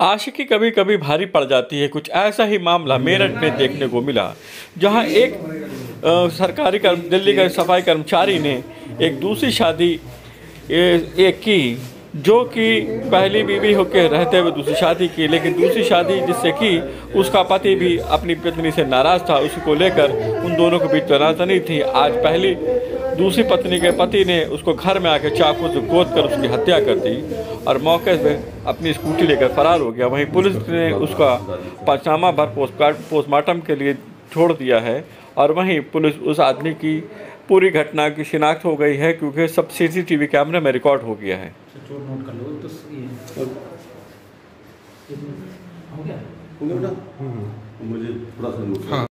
आशिकी कभी कभी भारी पड़ जाती है। कुछ ऐसा ही मामला मेरठ में देखने को मिला जहाँ एक आ, सरकारी कर्म दिल्ली का सफ़ाई कर्मचारी ने एक दूसरी शादी एक की। जो कि पहली बीवी होकर रहते हुए दूसरी शादी की, लेकिन दूसरी शादी जिससे की उसका पति भी अपनी पत्नी से नाराज़ था, उसको लेकर उन दोनों के बीच तनातनी थी। आज पहली दूसरी पत्नी के पति ने उसको घर में आकर चाकू से गोद कर उसकी हत्या कर दी और मौके पे अपनी स्कूटी लेकर फरार हो गया। वहीं पुलिस ने उसका पंचनामा भर पोस्ट पोस्टमार्टम के लिए छोड़ दिया है और वहीं पुलिस उस आदमी की पूरी घटना की शिनाख्त हो गई है क्योंकि सब सीसीटीवी कैमरे में रिकॉर्ड हो गया है। चोट नोट कर लो तो सही है। हो गया? मुझे थोड़ा सा